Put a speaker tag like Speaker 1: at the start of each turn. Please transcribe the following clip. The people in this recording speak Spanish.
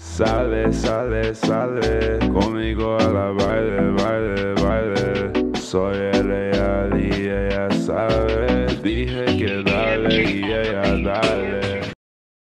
Speaker 1: Sale, sale, sale conmigo a la baile, baile, baile. Soy el real y ella sabe. Dije que dale y ella dale.